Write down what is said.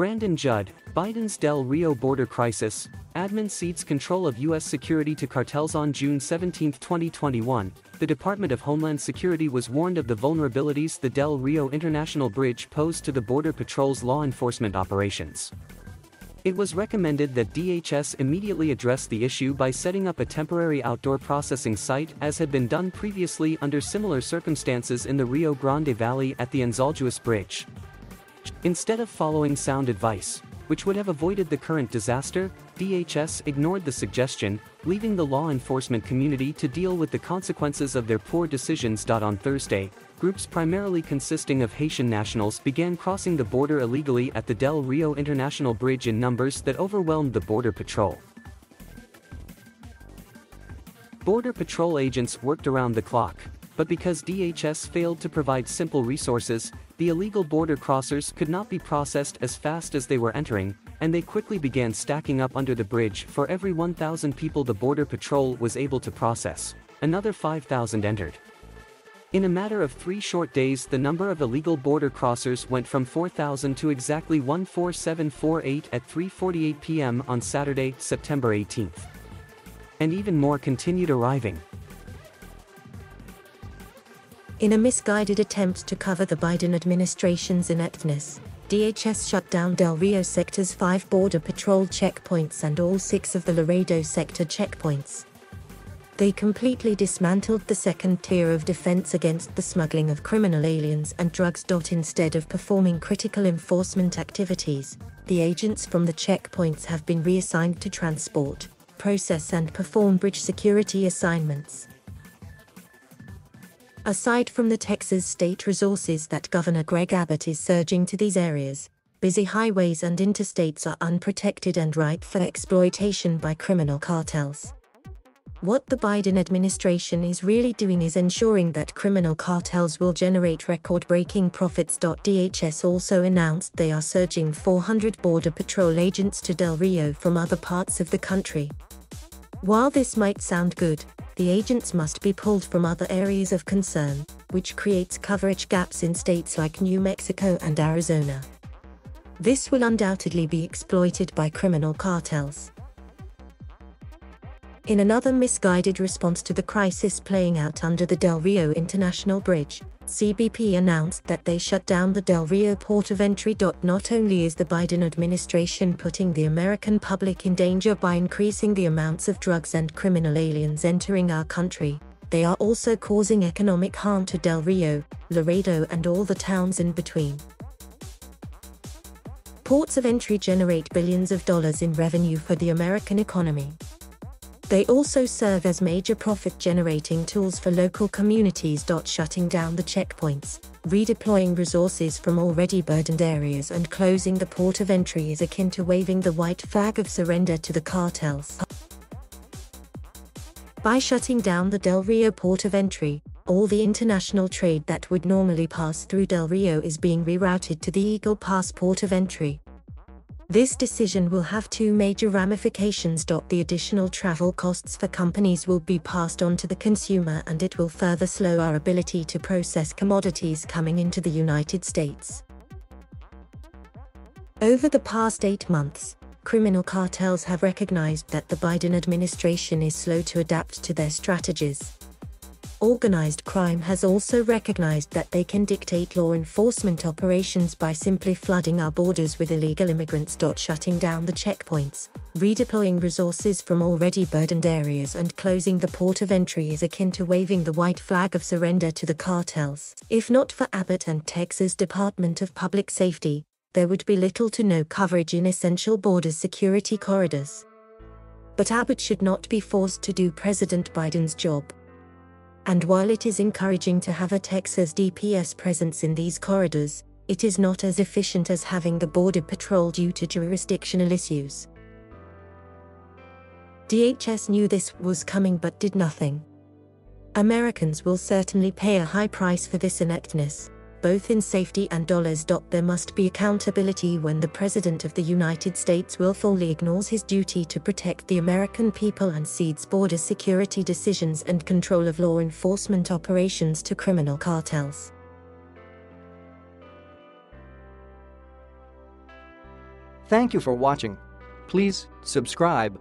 Brandon Judd, Biden's Del Rio border crisis, admin cedes control of U.S. security to cartels on June 17, 2021. The Department of Homeland Security was warned of the vulnerabilities the Del Rio International Bridge posed to the Border Patrol's law enforcement operations. It was recommended that DHS immediately address the issue by setting up a temporary outdoor processing site as had been done previously under similar circumstances in the Rio Grande Valley at the Anzalduas Bridge. Instead of following sound advice, which would have avoided the current disaster, DHS ignored the suggestion, leaving the law enforcement community to deal with the consequences of their poor decisions. On Thursday, groups primarily consisting of Haitian nationals began crossing the border illegally at the Del Rio International Bridge in numbers that overwhelmed the Border Patrol. Border Patrol agents worked around the clock, but because DHS failed to provide simple resources, the illegal border crossers could not be processed as fast as they were entering, and they quickly began stacking up under the bridge for every 1,000 people the Border Patrol was able to process. Another 5,000 entered. In a matter of three short days the number of illegal border crossers went from 4,000 to exactly 14748 at 3.48 p.m. on Saturday, September 18th. And even more continued arriving. In a misguided attempt to cover the Biden administration's ineptness, DHS shut down Del Rio Sector's five Border Patrol checkpoints and all six of the Laredo Sector checkpoints. They completely dismantled the second tier of defense against the smuggling of criminal aliens and drugs. Instead of performing critical enforcement activities, the agents from the checkpoints have been reassigned to transport, process, and perform bridge security assignments. Aside from the Texas state resources that Governor Greg Abbott is surging to these areas, busy highways and interstates are unprotected and ripe for exploitation by criminal cartels. What the Biden administration is really doing is ensuring that criminal cartels will generate record breaking profits. DHS also announced they are surging 400 Border Patrol agents to Del Rio from other parts of the country. While this might sound good, the agents must be pulled from other areas of concern, which creates coverage gaps in states like New Mexico and Arizona. This will undoubtedly be exploited by criminal cartels. In another misguided response to the crisis playing out under the Del Rio International Bridge, CBP announced that they shut down the Del Rio port of entry. Not only is the Biden administration putting the American public in danger by increasing the amounts of drugs and criminal aliens entering our country, they are also causing economic harm to Del Rio, Laredo, and all the towns in between. Ports of entry generate billions of dollars in revenue for the American economy. They also serve as major profit-generating tools for local communities. Shutting down the checkpoints, redeploying resources from already burdened areas and closing the port of entry is akin to waving the white flag of surrender to the cartels. By shutting down the Del Rio port of entry, all the international trade that would normally pass through Del Rio is being rerouted to the Eagle Pass port of entry, this decision will have two major ramifications. The additional travel costs for companies will be passed on to the consumer and it will further slow our ability to process commodities coming into the United States. Over the past eight months, criminal cartels have recognized that the Biden administration is slow to adapt to their strategies. Organized crime has also recognized that they can dictate law enforcement operations by simply flooding our borders with illegal immigrants. Shutting down the checkpoints, redeploying resources from already burdened areas, and closing the port of entry is akin to waving the white flag of surrender to the cartels. If not for Abbott and Texas Department of Public Safety, there would be little to no coverage in essential border security corridors. But Abbott should not be forced to do President Biden's job. And while it is encouraging to have a Texas DPS presence in these corridors, it is not as efficient as having the Border Patrol due to jurisdictional issues. DHS knew this was coming but did nothing. Americans will certainly pay a high price for this ineptness both in safety and dollars. There must be accountability when the President of the United States willfully ignores his duty to protect the American people and cedes border security decisions and control of law enforcement operations to criminal cartels. Thank you for watching. Please subscribe